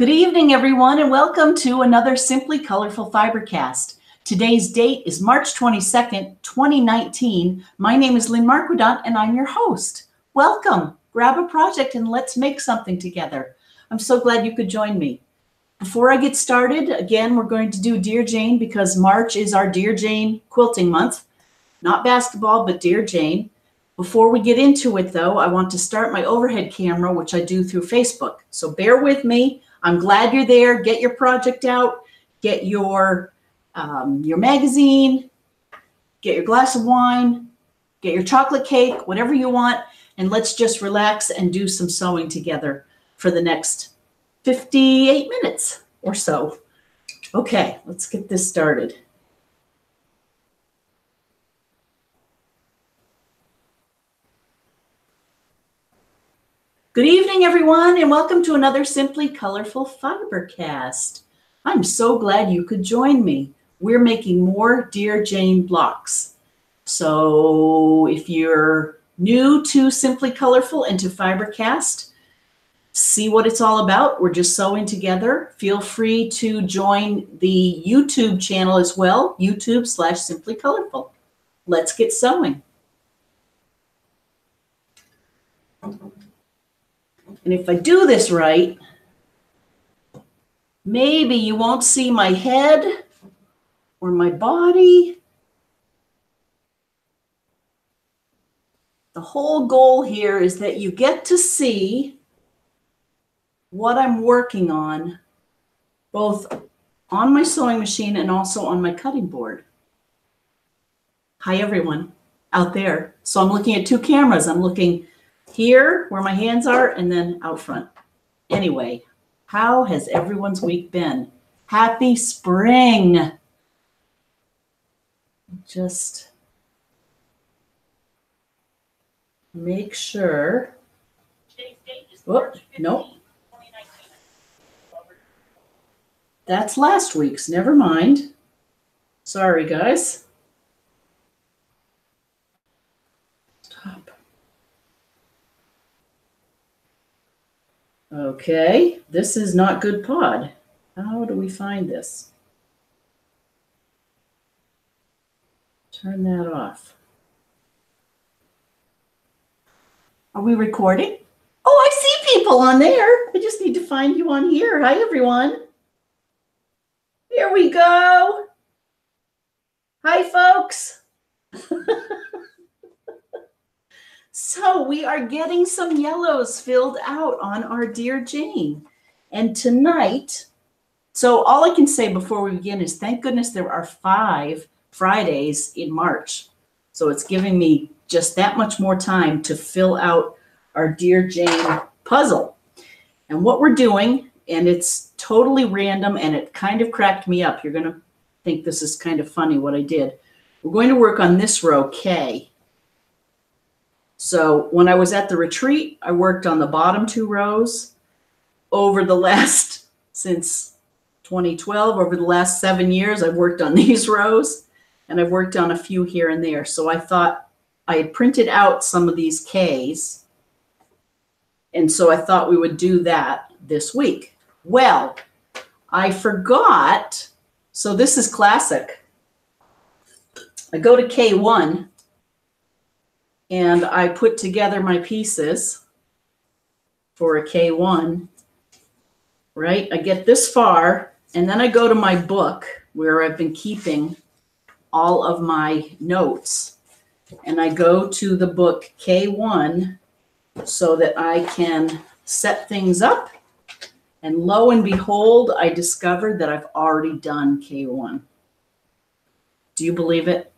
Good evening, everyone, and welcome to another Simply Colorful Fibercast. Today's date is March 22nd, 2019. My name is Lynn Marquedant, and I'm your host. Welcome. Grab a project and let's make something together. I'm so glad you could join me. Before I get started, again, we're going to do Dear Jane because March is our Dear Jane quilting month. Not basketball, but Dear Jane. Before we get into it, though, I want to start my overhead camera, which I do through Facebook. So bear with me. I'm glad you're there. Get your project out. Get your um, your magazine. Get your glass of wine. Get your chocolate cake, whatever you want, and let's just relax and do some sewing together for the next 58 minutes or so. Okay, let's get this started. Good evening, everyone, and welcome to another Simply Colorful Fibercast. I'm so glad you could join me. We're making more Dear Jane blocks. So if you're new to Simply Colorful and to Fibercast, see what it's all about. We're just sewing together. Feel free to join the YouTube channel as well, YouTube slash Simply Colorful. Let's get sewing. And if I do this right, maybe you won't see my head or my body. The whole goal here is that you get to see what I'm working on, both on my sewing machine and also on my cutting board. Hi, everyone out there. So I'm looking at two cameras. I'm looking here where my hands are and then out front. Anyway, how has everyone's week been? Happy spring. Just make sure. Oh, nope. That's last week's. Never mind. Sorry, guys. Okay, this is not good pod. How do we find this? Turn that off. Are we recording? Oh, I see people on there. I just need to find you on here. Hi, everyone. Here we go. Hi, folks. so we are getting some yellows filled out on our Dear Jane. And tonight, so all I can say before we begin is thank goodness there are five Fridays in March. So it's giving me just that much more time to fill out our Dear Jane puzzle. And what we're doing and it's totally random and it kind of cracked me up. You're going to think this is kind of funny what I did. We're going to work on this row K. So when I was at the retreat, I worked on the bottom two rows over the last, since 2012, over the last seven years, I've worked on these rows and I've worked on a few here and there. So I thought I had printed out some of these Ks. And so I thought we would do that this week. Well, I forgot. So this is classic. I go to K1 and I put together my pieces for a K1, right? I get this far and then I go to my book where I've been keeping all of my notes and I go to the book K1 so that I can set things up and lo and behold, I discovered that I've already done K1. Do you believe it?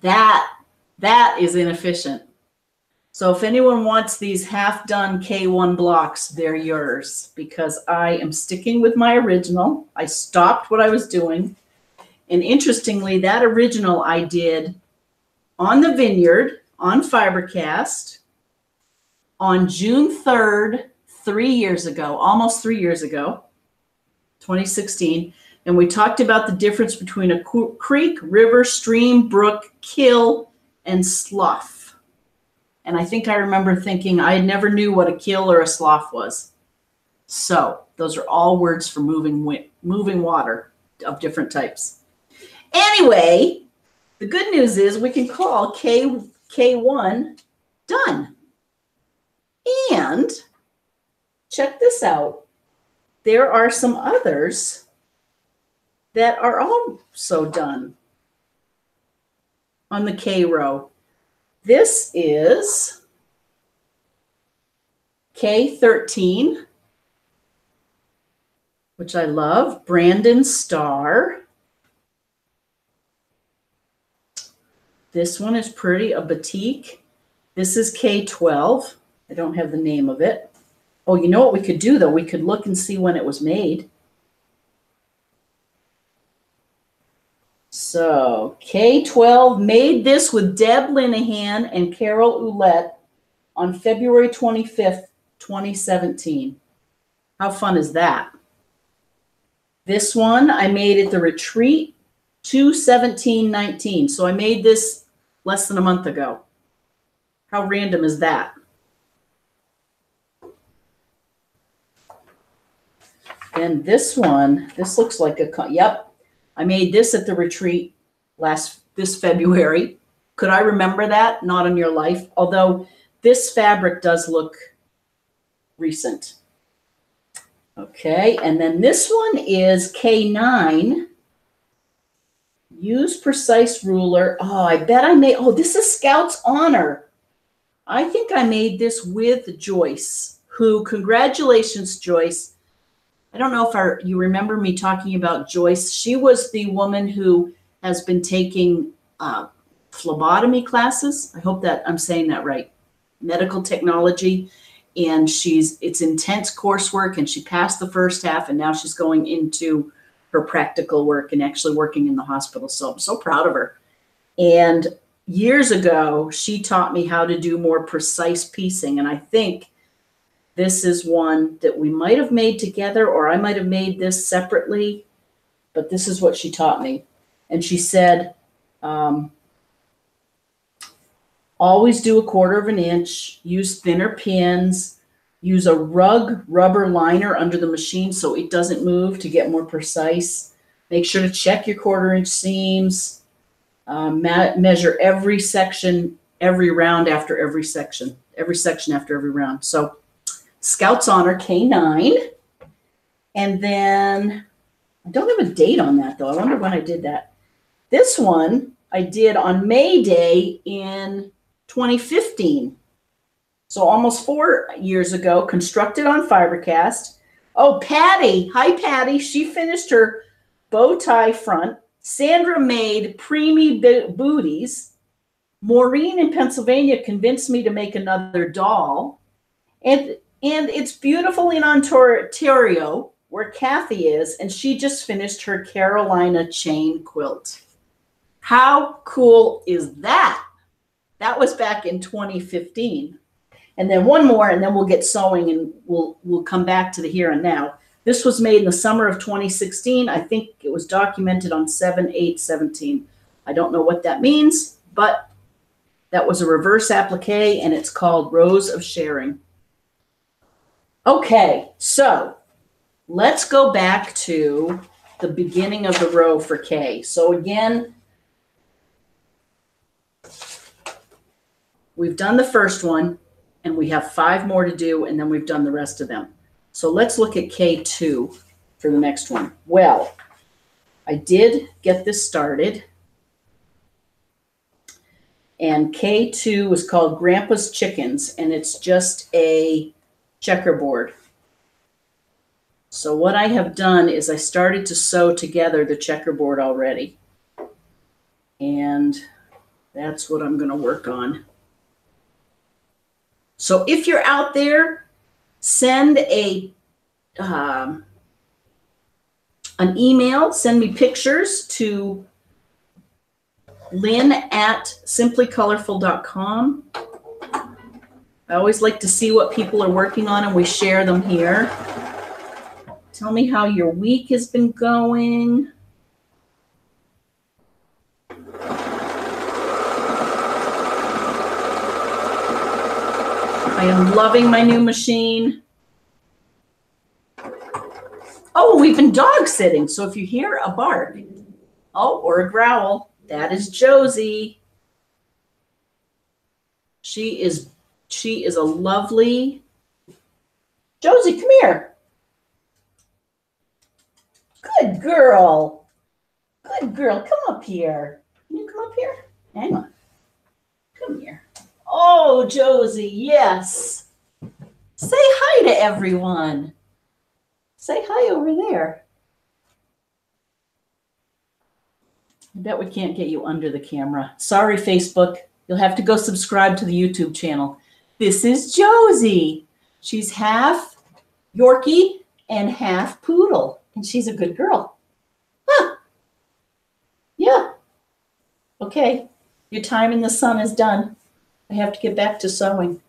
That that is inefficient. So if anyone wants these half done K1 blocks, they're yours because I am sticking with my original. I stopped what I was doing. And interestingly, that original I did on the vineyard on Fibercast on June 3rd, three years ago, almost three years ago, 2016, and we talked about the difference between a creek, river, stream, brook, kill, and slough. And I think I remember thinking I never knew what a kill or a slough was. So those are all words for moving moving water of different types. Anyway, the good news is we can call K K1 done. And check this out. There are some others that are also done on the K row. This is K13, which I love. Brandon Starr. This one is pretty, a batik. This is K12. I don't have the name of it. Oh, you know what we could do though? We could look and see when it was made. So K12 made this with Deb Linehan and Carol Ouellette on February 25th, 2017. How fun is that? This one I made at the retreat 21719. So I made this less than a month ago. How random is that? And this one, this looks like a, yep. I made this at the retreat last, this February. Could I remember that? Not in your life. Although this fabric does look recent. Okay, and then this one is K9. Use precise ruler. Oh, I bet I made, oh, this is Scout's Honor. I think I made this with Joyce, who, congratulations, Joyce. I don't know if our, you remember me talking about Joyce. She was the woman who has been taking uh, phlebotomy classes. I hope that I'm saying that right. Medical technology. And she's, it's intense coursework, and she passed the first half, and now she's going into her practical work and actually working in the hospital. So I'm so proud of her. And years ago, she taught me how to do more precise piecing. And I think this is one that we might have made together, or I might have made this separately, but this is what she taught me. And she said, um, always do a quarter of an inch, use thinner pins, use a rug rubber liner under the machine so it doesn't move to get more precise. Make sure to check your quarter inch seams. Um, measure every section, every round after every section, every section after every round. So, Scouts Honor K9. And then I don't have a date on that though. I wonder when I did that. This one I did on May Day in 2015. So almost four years ago, constructed on Fibercast. Oh, Patty. Hi, Patty. She finished her bow tie front. Sandra made preemie bo- booties. Maureen in Pennsylvania convinced me to make another doll. And and it's beautiful in Ontario, where Kathy is, and she just finished her Carolina chain quilt. How cool is that? That was back in 2015. And then one more, and then we'll get sewing and we'll we'll come back to the here and now. This was made in the summer of 2016. I think it was documented on 7 8 17. I don't know what that means, but that was a reverse applique and it's called Rose of Sharing. Okay, so let's go back to the beginning of the row for K. So again, we've done the first one and we have five more to do and then we've done the rest of them. So let's look at K2 for the next one. Well, I did get this started. And K2 is called Grandpa's Chickens and it's just a checkerboard. So what I have done is I started to sew together the checkerboard already. And that's what I'm going to work on. So if you're out there, send a um, an email, send me pictures to lynn at simplycolorful.com. I always like to see what people are working on and we share them here. Tell me how your week has been going. I am loving my new machine. Oh, we've been dog sitting. So if you hear a bark, oh, or a growl, that is Josie. She is she is a lovely Josie, come here. Good girl. Good girl. Come up here. Can you come up here? Hang on. Come here. Oh, Josie, yes. Say hi to everyone. Say hi over there. I bet we can't get you under the camera. Sorry, Facebook. You'll have to go subscribe to the YouTube channel. This is Josie. She's half Yorkie and half poodle, and she's a good girl. Huh. Yeah. Okay. Your time in the sun is done. I have to get back to sewing.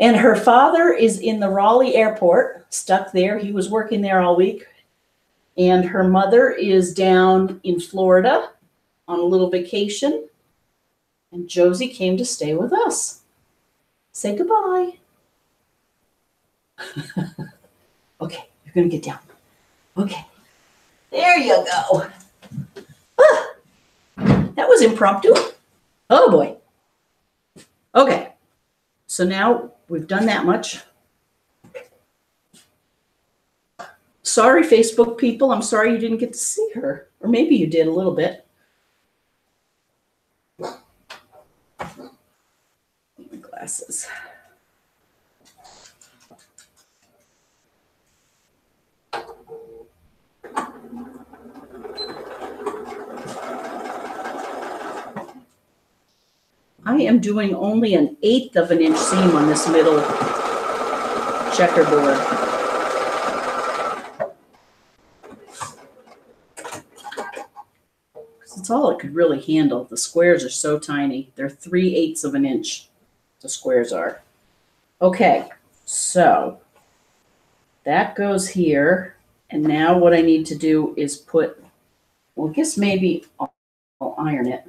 And her father is in the Raleigh airport, stuck there. He was working there all week. And her mother is down in Florida on a little vacation. And Josie came to stay with us. Say goodbye. okay, you're going to get down. Okay. There you go. Ah, that was impromptu. Oh boy. Okay. So now we've done that much. Sorry, Facebook people. I'm sorry you didn't get to see her. Or maybe you did a little bit. My I am doing only an eighth of an inch seam on this middle checkerboard. It's all it could really handle. The squares are so tiny. They're three eighths of an inch. The squares are. Okay, so that goes here. And now what I need to do is put, well, I guess maybe I'll, I'll iron it.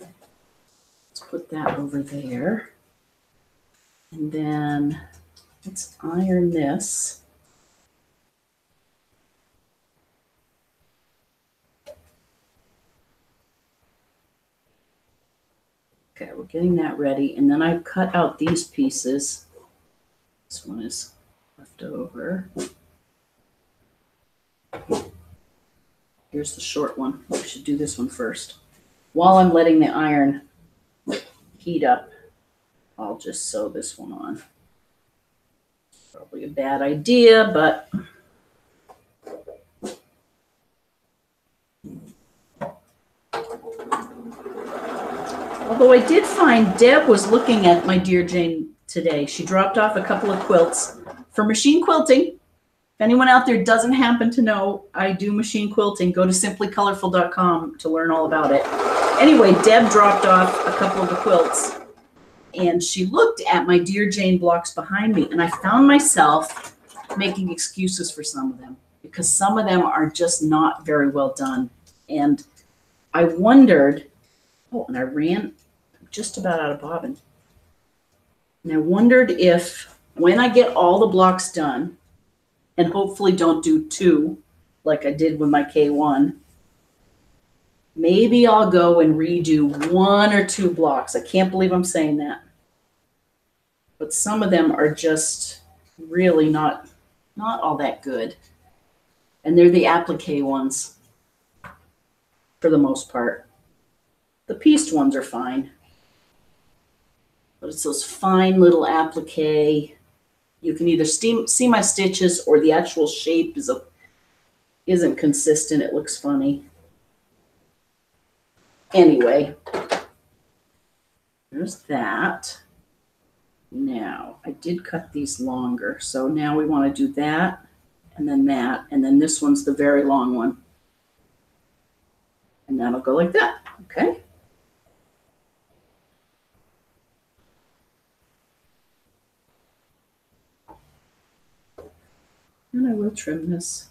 Let's put that over there. And then let's iron this. Okay, we're getting that ready. And then I cut out these pieces. This one is left over. Here's the short one. We should do this one first. While I'm letting the iron heat up, I'll just sew this one on. Probably a bad idea, but although I did find Deb was looking at my Dear Jane today. She dropped off a couple of quilts for machine quilting. If anyone out there doesn't happen to know, I do machine quilting. Go to simplycolorful.com to learn all about it. Anyway, Deb dropped off a couple of the quilts and she looked at my Dear Jane blocks behind me, and I found myself making excuses for some of them because some of them are just not very well done. And I wondered, oh, and I ran just about out of bobbin. And I wondered if when I get all the blocks done, and hopefully don't do two like I did with my K1, maybe I'll go and redo one or two blocks. I can't believe I'm saying that. But some of them are just really not not all that good. And they're the applique ones for the most part. The pieced ones are fine. But it's those fine little applique. You can either steam, see my stitches or the actual shape is a, isn't consistent. It looks funny. Anyway, there's that. Now, I did cut these longer, so now we want to do that, and then that, and then this one's the very long one. And that'll go like that, okay? And I will trim this.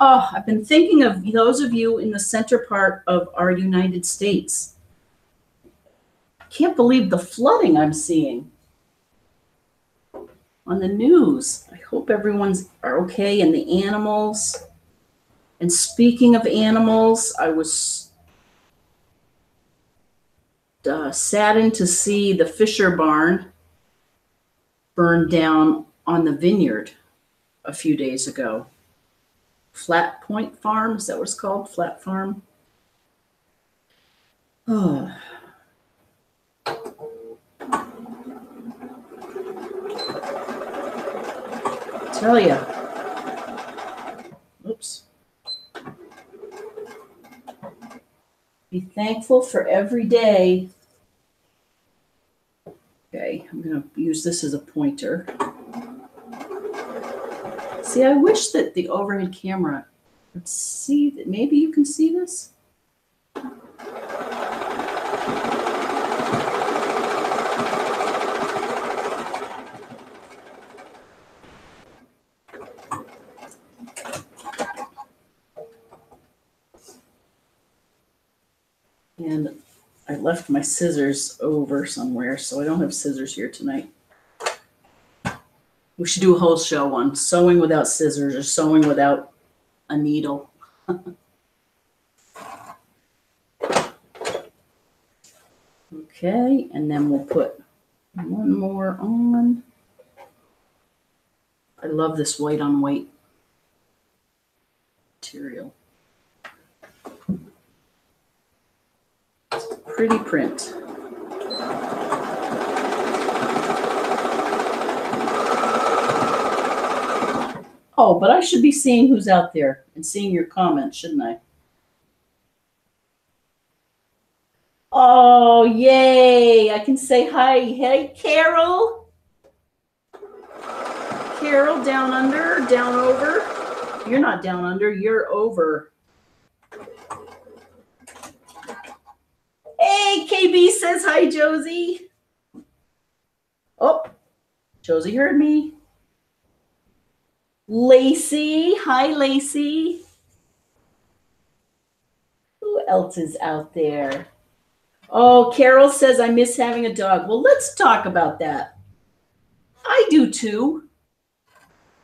Oh, I've been thinking of those of you in the center part of our United States. Can't believe the flooding I'm seeing on the news. I hope everyone's are okay and the animals. And speaking of animals, I was uh, saddened to see the Fisher barn burned down on the vineyard a few days ago. Flat Point Farm, is that what it's called? Flat Farm? Oh. Tell ya. Oops. Be thankful for every day. Okay, I'm going to use this as a pointer. See, I wish that the overhead camera could see that. Maybe you can see this? And I left my scissors over somewhere, so I don't have scissors here tonight. We should do a whole show on sewing without scissors or sewing without a needle. okay, and then we'll put one more on. I love this white on white material. Pretty print. Oh, but I should be seeing who's out there and seeing your comments, shouldn't I? Oh, yay. I can say hi. Hey, Carol. Carol, down under, down over. You're not down under, you're over. Hey, KB says hi, Josie. Oh, Josie heard me. Lacey. Hi, Lacey. Who else is out there? Oh, Carol says, I miss having a dog. Well, let's talk about that. I do too.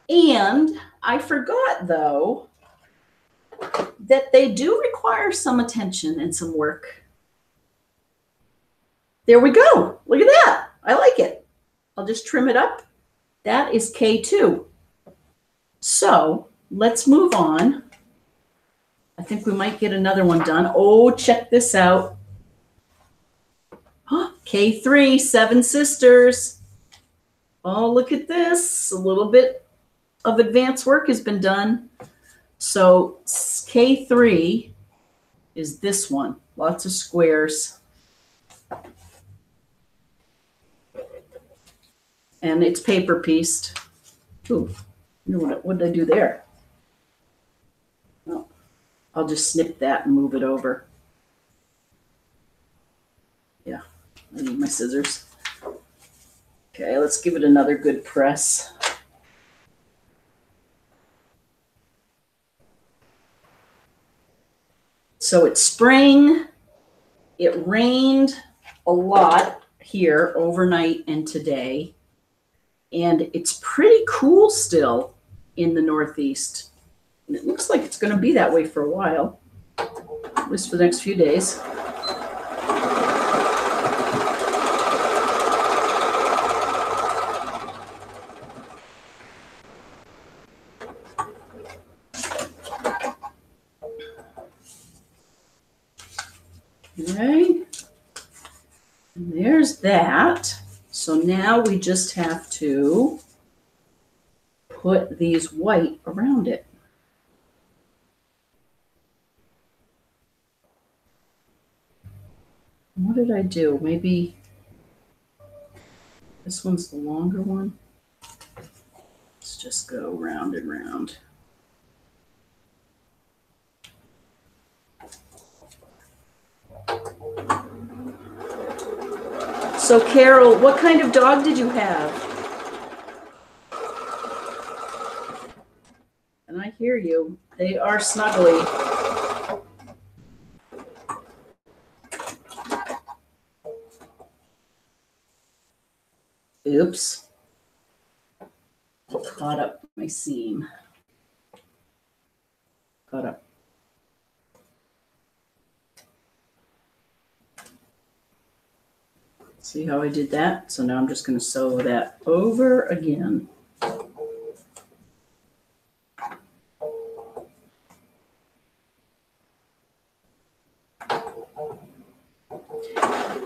And I forgot, though, that they do require some attention and some work. There we go. Look at that. I like it. I'll just trim it up. That is K2. So let's move on. I think we might get another one done. Oh, check this out. Huh, K3, Seven Sisters. Oh, look at this. A little bit of advanced work has been done. So K3 is this one. Lots of squares. And it's paper pieced. Ooh. What, what did I do there? Oh, I'll just snip that and move it over. Yeah, I need my scissors. Okay, let's give it another good press. So it's spring. It rained a lot here overnight and today. And it's pretty cool still in the Northeast. And it looks like it's going to be that way for a while, at least for the next few days. There's that. So now we just have to put these white around it. What did I do? Maybe this one's the longer one. Let's just go round and round. So Carol, what kind of dog did you have? And I hear you. They are snuggly. Oops. Caught up my seam. Caught up. See how I did that? So now I'm just going to sew that over again.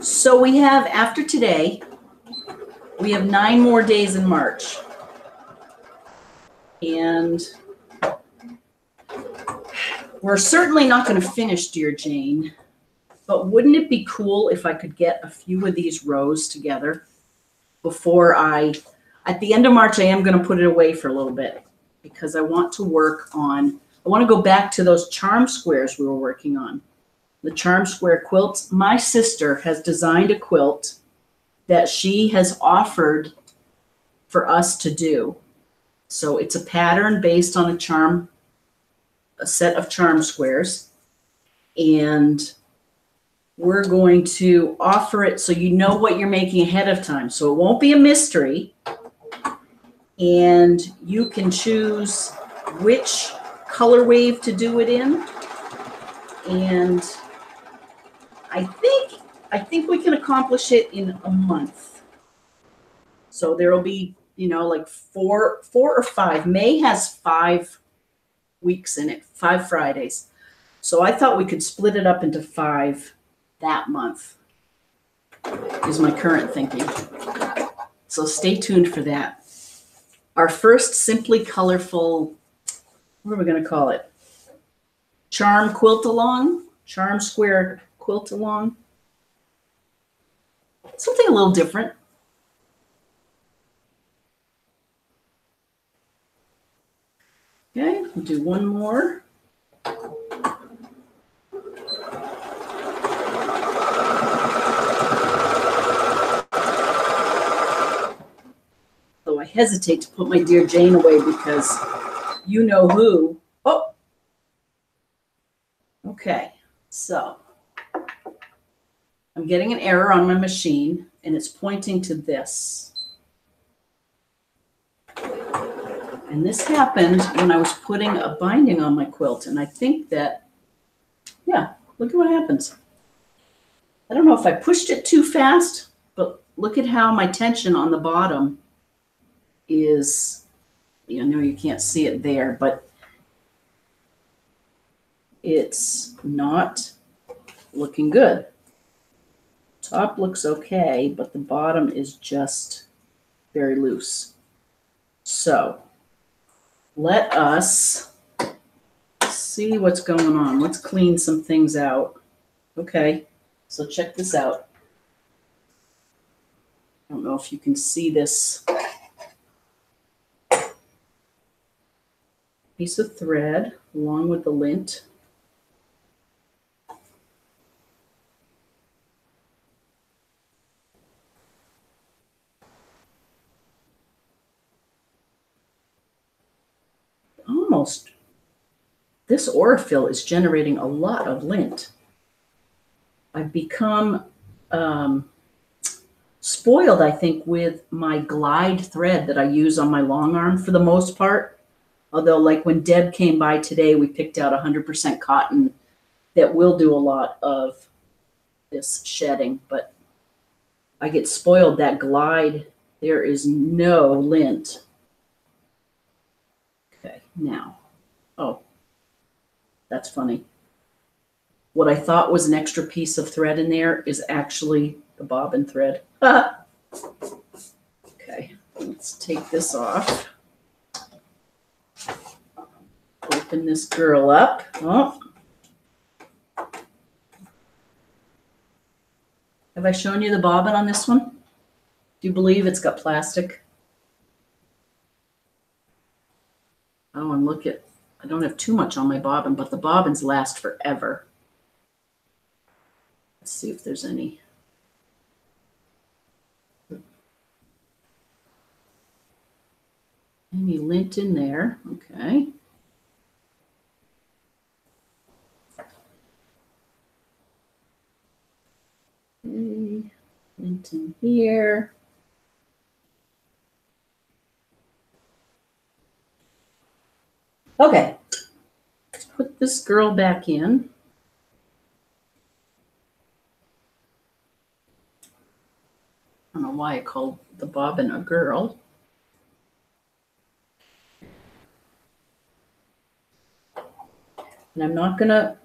So we have, after today, we have nine more days in March. And we're certainly not going to finish, dear Jane. But wouldn't it be cool if I could get a few of these rows together before I, at the end of March, I am going to put it away for a little bit because I want to work on, I want to go back to those charm squares we were working on. The charm square quilts. My sister has designed a quilt that she has offered for us to do. So it's a pattern based on a charm, a set of charm squares. And we're going to offer it so you know what you're making ahead of time. So it won't be a mystery. And you can choose which color wave to do it in. And I think I think we can accomplish it in a month. So there'll be, you know, like four four or five. May has five weeks in it, five Fridays. So I thought we could split it up into five that month. Is my current thinking. So stay tuned for that. Our first simply colorful, what are we going to call it? Charm quilt along, charm square quilt along. Something a little different. Okay, we'll do one more. Hesitate to put my dear Jane away because you know who. Oh, okay, so I'm getting an error on my machine and it's pointing to this. And this happened when I was putting a binding on my quilt. And I think that, yeah, look at what happens. I don't know if I pushed it too fast, but look at how my tension on the bottom is, you know, you can't see it there, but it's not looking good. Top looks okay, but the bottom is just very loose. So let us see what's going on. Let's clean some things out. Okay, so check this out. I don't know if you can see this piece of thread along with the lint. almost, this Aurifil is generating a lot of lint. I've become um, spoiled, I think, with my glide thread that I use on my long arm for the most part. Although, like when Deb came by today, we picked out 100% cotton that will do a lot of this shedding, but I get spoiled that glide. There is no lint Okay, now. Oh, that's funny. What I thought was an extra piece of thread in there is actually the bobbin thread. okay, let's take this off. Open this girl up. Oh. Have I shown you the bobbin on this one? Do you believe it's got plastic? Oh, and look at, I don't have too much on my bobbin, but the bobbins last forever. Let's see if there's any. Any lint in there. Okay. In here. Okay, let's put this girl back in. I don't know why I called the bobbin a girl. And I'm not gonna.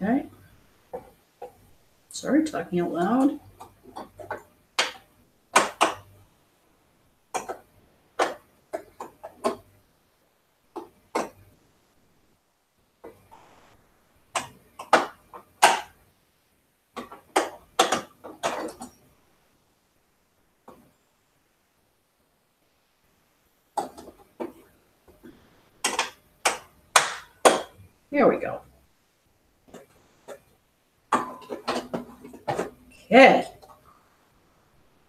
All right. Sorry, talking out loud. Here we go. Okay.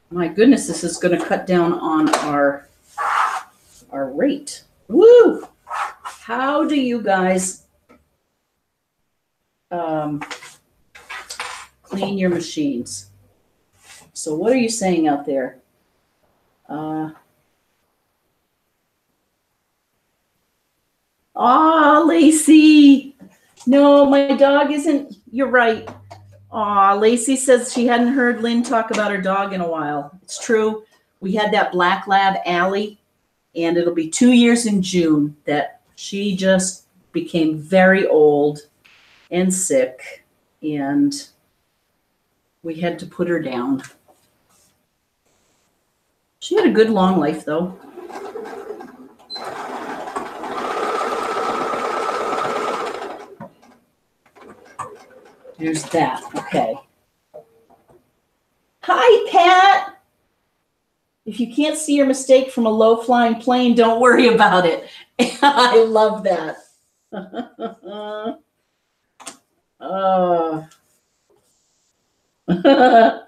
My goodness, this is going to cut down on our our rate. Woo! How do you guys um, clean your machines? So, what are you saying out there? Uh, Aw, Lacey. No, my dog isn't. You're right. Aw, Lacey says she hadn't heard Lynn talk about her dog in a while. It's true. We had that black lab, Allie, and it'll be two years in June that she just became very old and sick, and we had to put her down. She had a good long life, though. There's that. Okay. Hi, Pat. If you can't see your mistake from a low flying plane, don't worry about it. I love that. oh.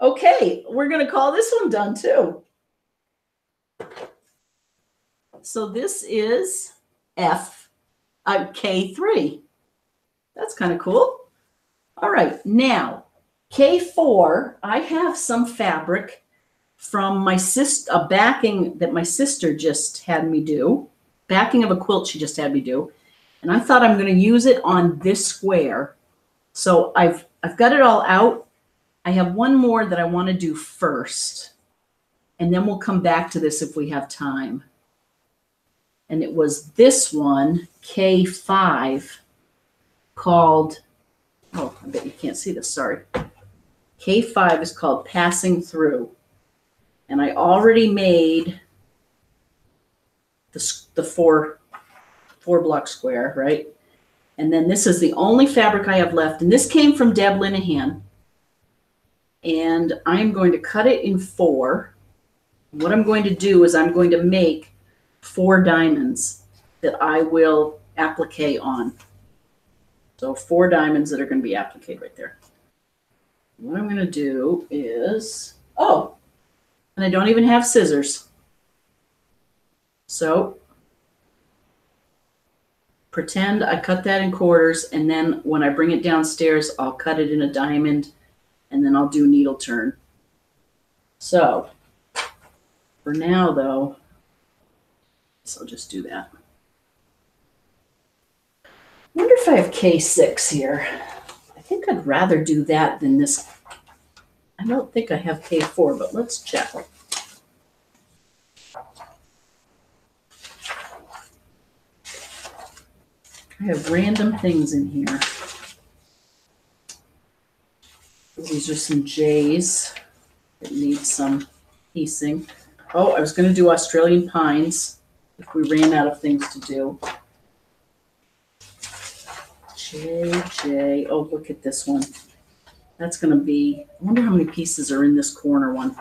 okay, we're going to call this one done too. So this is F uh, K3. That's kind of cool. All right, now K4, I have some fabric from my sister, a backing that my sister just had me do, backing of a quilt she just had me do. And I thought I'm going to use it on this square. So I've I've got it all out. I have one more that I want to do first. And then we'll come back to this if we have time and it was this one, K5, called, oh, I bet you can't see this, sorry. K5 is called Passing Through. And I already made the, the four, four block square, right? And then this is the only fabric I have left. And this came from Deb Linehan. And I'm going to cut it in four. What I'm going to do is I'm going to make four diamonds that I will applique on. So four diamonds that are going to be appliqued right there. What I'm going to do is, oh, and I don't even have scissors. So pretend I cut that in quarters and then when I bring it downstairs, I'll cut it in a diamond and then I'll do a needle turn. So for now though, so I'll just do that. wonder if I have K6 here. I think I'd rather do that than this. I don't think I have K4, but let's check. I have random things in here. These are some J's that need some piecing. Oh, I was going to do Australian pines if we ran out of things to do. J, J, oh, look at this one. That's gonna be, I wonder how many pieces are in this corner one.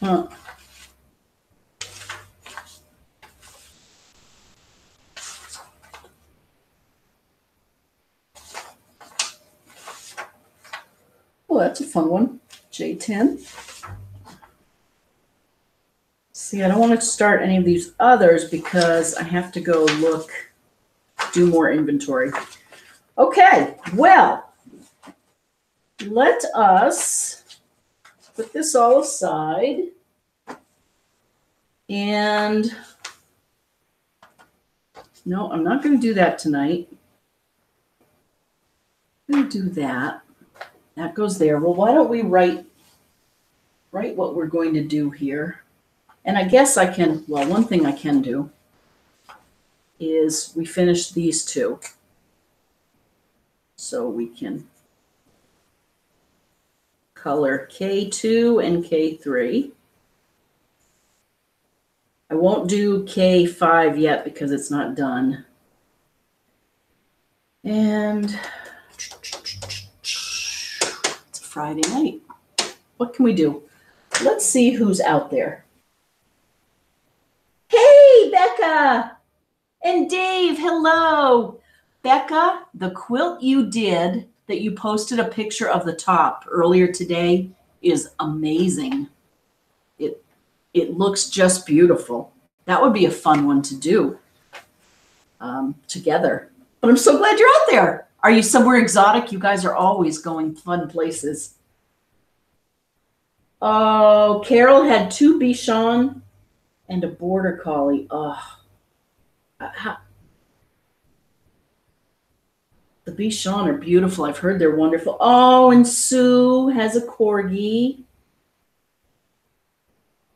Huh. Well, that's a fun one. J10. See, I don't want to start any of these others because I have to go look, do more inventory. Okay, well, let us put this all aside. And no, I'm not going to do that tonight. I'm going to do that. That goes there. Well, why don't we write write what we're going to do here? And I guess I can, well, one thing I can do is we finish these two. So we can color K2 and K3. I won't do K5 yet because it's not done. And it's Friday night. What can we do? Let's see who's out there. Hey, Becca and Dave, hello. Becca, the quilt you did that you posted a picture of the top earlier today is amazing. It it looks just beautiful. That would be a fun one to do um, together. But I'm so glad you're out there. Are you somewhere exotic? You guys are always going fun places. Oh, Carol had two Bichon and a border collie. Oh, how, the Bichon are beautiful. I've heard they're wonderful. Oh, and Sue has a corgi.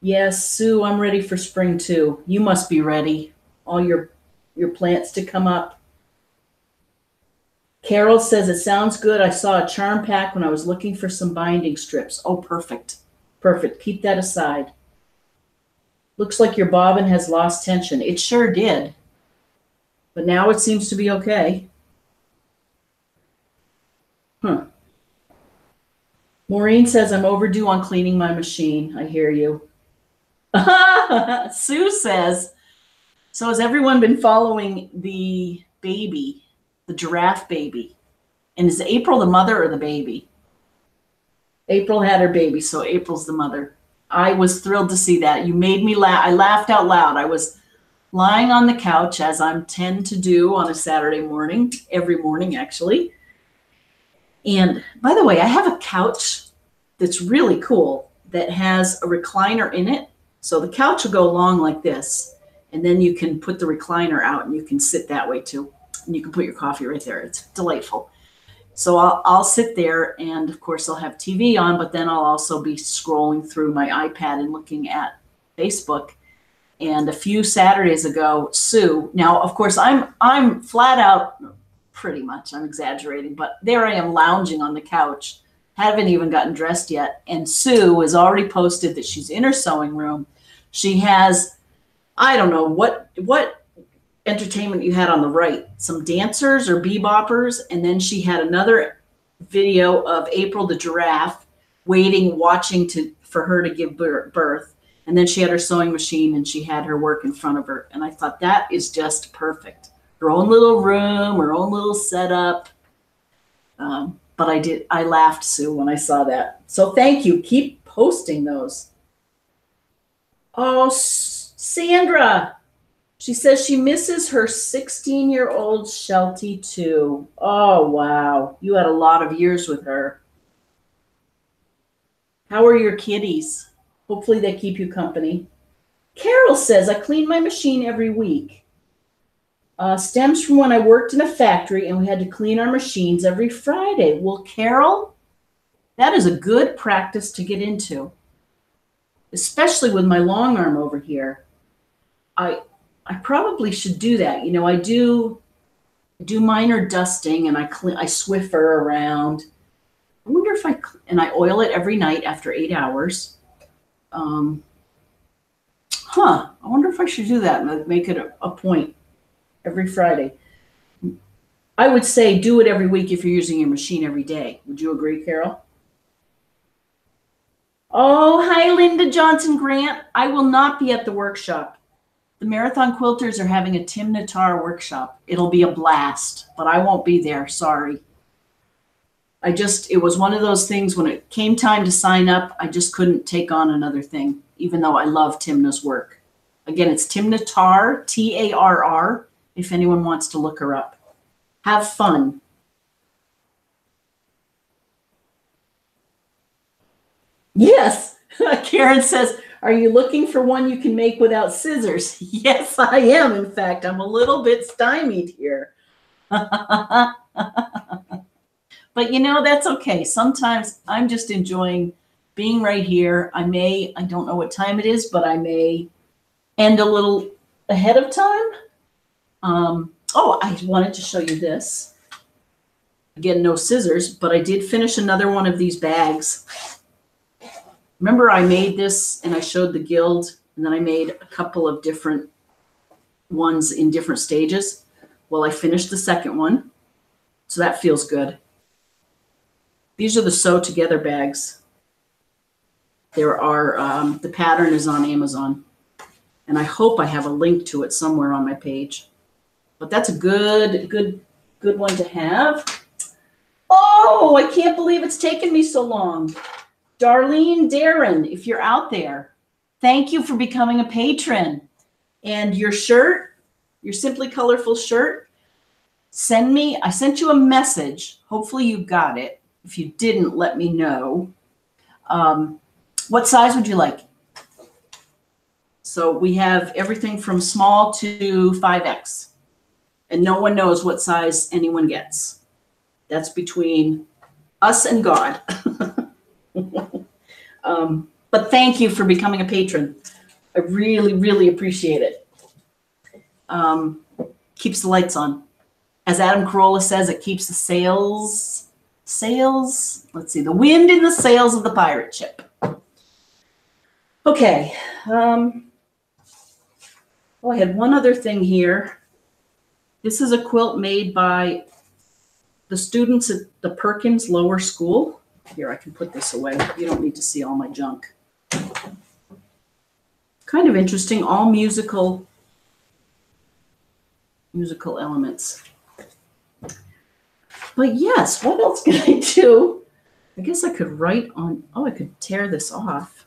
Yes, Sue, I'm ready for spring too. You must be ready. All your your plants to come up. Carol says it sounds good. I saw a charm pack when I was looking for some binding strips. Oh, perfect. Perfect. Keep that aside. Looks like your bobbin has lost tension. It sure did. But now it seems to be okay. Huh. Maureen says I'm overdue on cleaning my machine. I hear you. Sue says, so has everyone been following the baby, the giraffe baby? And is April the mother or the baby? April had her baby, so April's the mother. I was thrilled to see that. You made me laugh. I laughed out loud. I was lying on the couch, as I'm tend to do on a Saturday morning, every morning actually. And by the way, I have a couch that's really cool that has a recliner in it. So the couch will go along like this, and then you can put the recliner out and you can sit that way too. And you can put your coffee right there. It's delightful. So I'll, I'll sit there and of course I'll have TV on, but then I'll also be scrolling through my iPad and looking at Facebook. And a few Saturdays ago, Sue, now of course I'm I'm flat out pretty much, I'm exaggerating, but there I am lounging on the couch, haven't even gotten dressed yet. And Sue has already posted that she's in her sewing room. She has, I don't know what what entertainment you had on the right. Some dancers or beboppers and then she had another video of april the giraffe waiting watching to for her to give birth. And then she had her sewing machine and she had her work in front of her. And i thought that is just perfect. Her own little room her own little setup. Um, but i did i laughed sue when i saw that. So thank you. Keep posting those. Oh sandra she says she misses her 16 year old Sheltie too. Oh, wow. You had a lot of years with her. How are your kitties? Hopefully they keep you company. Carol says, I clean my machine every week. Uh, stems from when I worked in a factory and we had to clean our machines every Friday. Well, Carol, that is a good practice to get into, especially with my long arm over here. I I probably should do that. You know, I do do minor dusting and I clean, I Swiffer around. I wonder if I and I oil it every night after eight hours. Um, huh. I wonder if I should do that and make it a, a point every Friday. I would say do it every week if you're using your machine every day. Would you agree, Carol? Oh, hi, Linda Johnson Grant. I will not be at the workshop. The Marathon Quilters are having a Timna Tarr workshop. It'll be a blast, but I won't be there. Sorry. I just, it was one of those things when it came time to sign up, I just couldn't take on another thing. even though I love Timna's work. Again, it's Timna Tarr, T A R R, if anyone wants to look her up. Have fun. Yes, Karen says, Are you looking for one you can make without scissors? Yes, I am. In fact, I'm a little bit stymied here. but you know, that's okay. Sometimes I'm just enjoying being right here. I may, I don't know what time it is, but I may end a little ahead of time. Um, oh, I wanted to show you this. Again, no scissors, but I did finish another one of these bags. Remember I made this and I showed the guild and then I made a couple of different ones in different stages. Well, I finished the second one, so that feels good. These are the sew together bags. There are, um, the pattern is on Amazon. And I hope I have a link to it somewhere on my page. But that's a good, good, good one to have. Oh, I can't believe it's taken me so long. Darlene Darren, if you're out there, thank you for becoming a patron. And your shirt, your Simply Colorful shirt, send me, I sent you a message. Hopefully you got it. If you didn't, let me know. Um, what size would you like? So we have everything from small to 5X. And no one knows what size anyone gets. That's between us and God. um, but thank you for becoming a patron. I really, really appreciate it. Um, keeps the lights on. As Adam Carolla says, it keeps the sails, sails, let's see, the wind in the sails of the pirate ship. Okay. Um, oh, I had one other thing here. This is a quilt made by the students at the Perkins Lower School. Here, I can put this away. You don't need to see all my junk. Kind of interesting, all musical musical elements. But yes, what else can I do? I guess I could write on, oh, I could tear this off.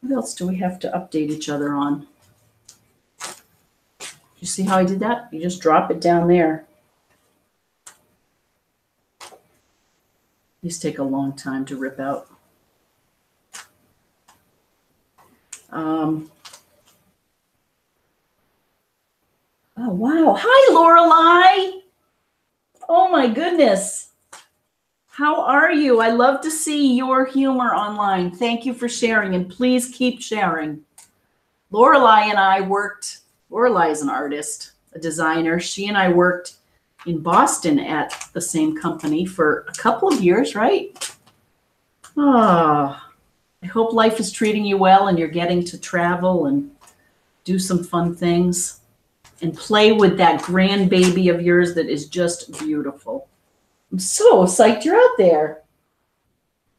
What else do we have to update each other on? You see how I did that? You just drop it down there. These take a long time to rip out. Um, oh, wow. Hi, Lorelei. Oh, my goodness. How are you? I love to see your humor online. Thank you for sharing, and please keep sharing. Lorelei and I worked, Lorelei is an artist, a designer. She and I worked in Boston at the same company for a couple of years, right? Oh, I hope life is treating you well and you're getting to travel and do some fun things and play with that grandbaby of yours that is just beautiful. I'm so psyched you're out there.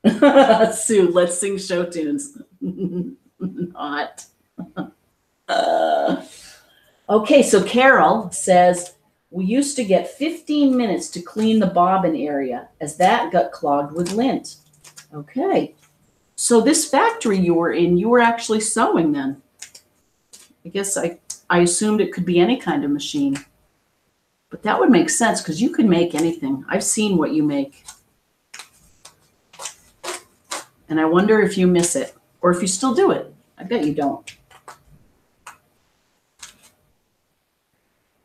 Sue, let's sing show tunes. Not. uh, okay, so Carol says, we used to get 15 minutes to clean the bobbin area as that got clogged with lint. Okay. So this factory you were in, you were actually sewing then. I guess I, I assumed it could be any kind of machine. But that would make sense because you can make anything. I've seen what you make. And I wonder if you miss it or if you still do it. I bet you don't.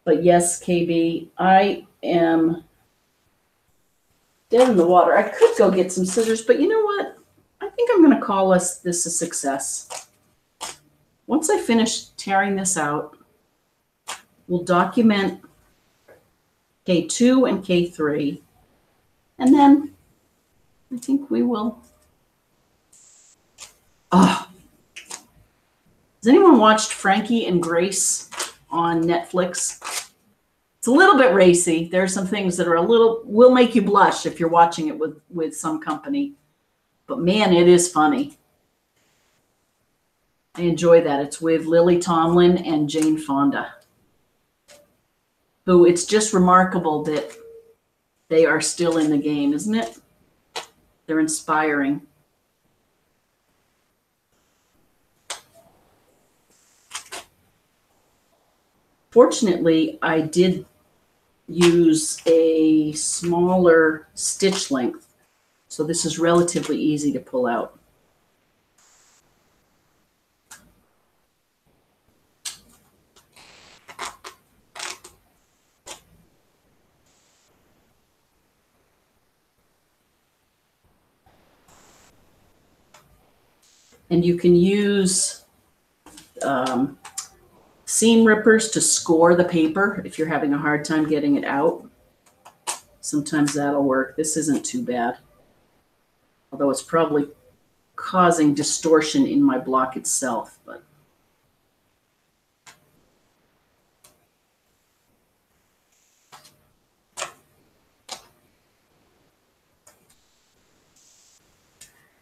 But yes, KB, I am dead in the water. I could go get some scissors, but you know what? I think I'm going to call us this a success. Once I finish tearing this out, we'll document K2 and K3. And then I think we will. Oh. Has anyone watched Frankie and Grace on Netflix? It's a little bit racy. There are some things that are a little will make you blush if you're watching it with with some company. But man, it is funny. I enjoy that. It's with Lily Tomlin and Jane Fonda who it's just remarkable that they are still in the game, isn't it? They're inspiring. Fortunately, I did use a smaller stitch length, so this is relatively easy to pull out. And you can use um, seam rippers to score the paper if you're having a hard time getting it out. Sometimes that'll work. This isn't too bad. Although it's probably causing distortion in my block itself, but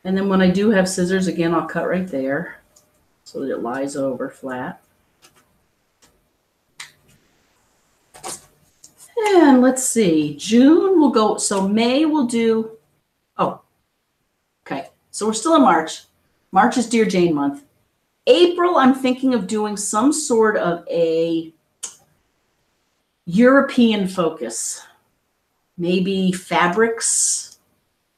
And then when I do have scissors, again, I'll cut right there so that it lies over flat. And let's see, June will go, so May will do, oh, okay. So we're still in March. March is Dear Jane month. April, I'm thinking of doing some sort of a European focus. Maybe fabrics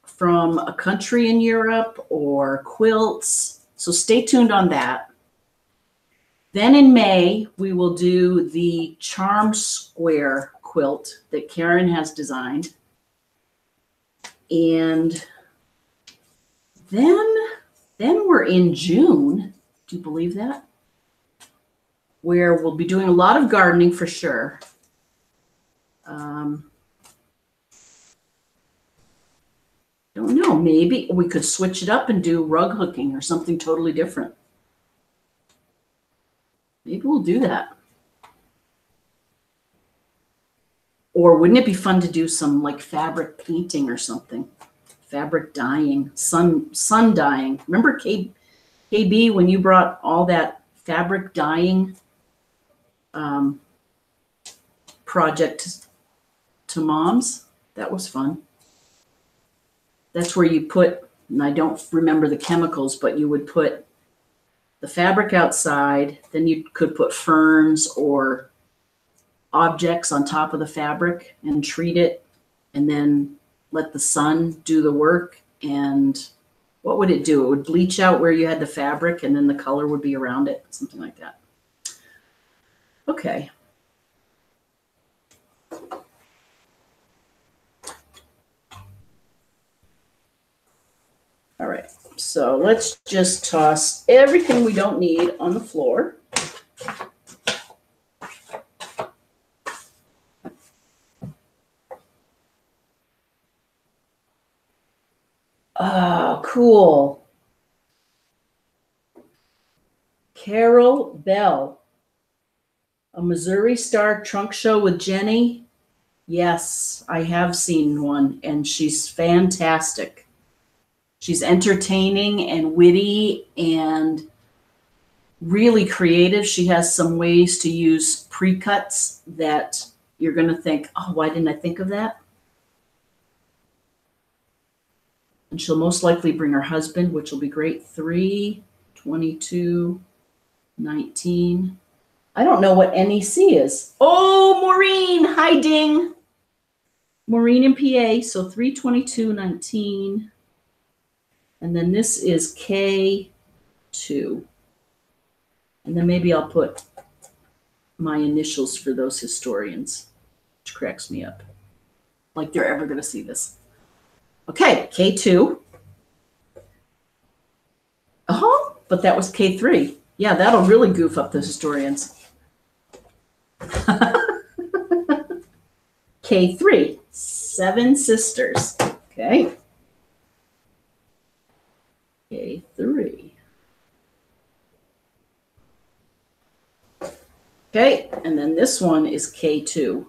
from a country in Europe or quilts. So stay tuned on that. Then in May, we will do the Charm Square quilt that Karen has designed. And then, then we're in June. Do you believe that? Where we'll be doing a lot of gardening for sure. Um, don't know. Maybe we could switch it up and do rug hooking or something totally different. Maybe we'll do that. Or wouldn't it be fun to do some like fabric painting or something? Fabric dyeing, sun sun dyeing. Remember K, KB when you brought all that fabric dyeing um, project to moms? That was fun. That's where you put, and I don't remember the chemicals, but you would put the fabric outside, then you could put ferns or objects on top of the fabric and treat it and then let the sun do the work. And what would it do? It would bleach out where you had the fabric and then the color would be around it something like that. Okay. All right so let's just toss everything we don't need on the floor Oh, cool. Carol Bell, a Missouri Star trunk show with Jenny. Yes, I have seen one, and she's fantastic. She's entertaining and witty and really creative. She has some ways to use pre cuts that you're going to think, oh, why didn't I think of that? And she'll most likely bring her husband, which will be great. 3, 22, 19. I don't know what NEC is. Oh, Maureen. Hi, Ding. Maureen in PA. So 322, 19. And then this is K2. And then maybe I'll put my initials for those historians, which cracks me up. Like they're ever going to see this. Okay, K2. Uh-huh, but that was K3. Yeah, that'll really goof up the historians. K3, seven sisters. Okay. K3. Okay, and then this one is K2.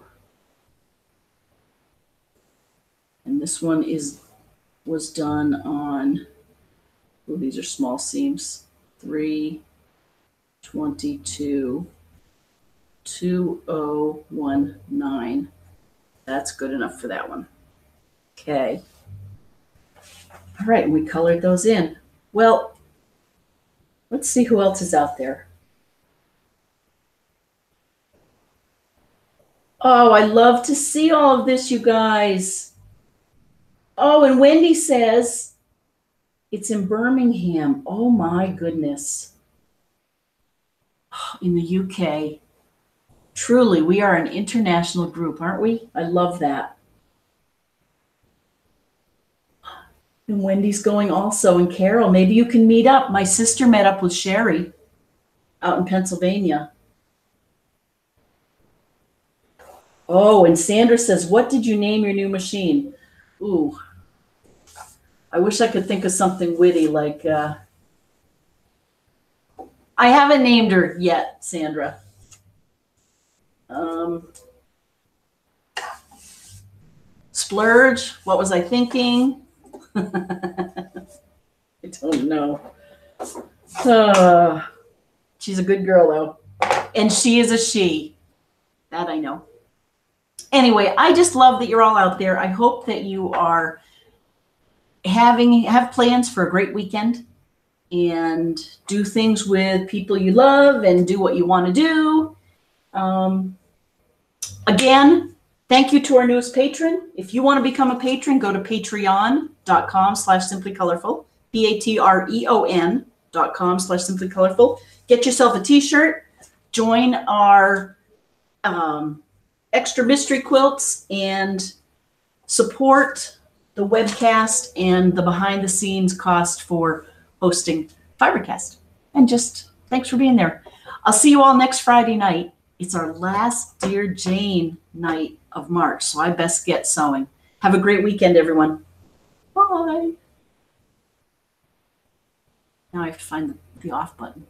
And this one is was done on, oh, these are small seams, 322, 2019. That's good enough for that one. Okay. All right, we colored those in. Well, let's see who else is out there. Oh, I love to see all of this, you guys. Oh, and Wendy says it's in Birmingham. Oh my goodness. In the UK. Truly, we are an international group, aren't we? I love that. And Wendy's going also, and Carol, maybe you can meet up. My sister met up with Sherry out in Pennsylvania. Oh, and Sandra says, What did you name your new machine? Ooh, I wish I could think of something witty like, uh, I haven't named her yet, Sandra. Um, splurge, what was I thinking? I don't know. Uh, she's a good girl, though. And she is a she. That I know anyway, I just love that you're all out there. I hope that you are having have plans for a great weekend and do things with people you love and do what you want to do. Um, again, thank you to our newest patron. If you want to become a patron, go to patreon.com slash simply colorful, P-A-T-R-E-O-N dot com slash simply colorful. Get yourself a t-shirt, join our um, extra mystery quilts and support the webcast and the behind the scenes cost for hosting Fibercast. And just thanks for being there. I'll see you all next Friday night. It's our last Dear Jane night of March, so I best get sewing. Have a great weekend, everyone. Bye. Now I have to find the, the off button.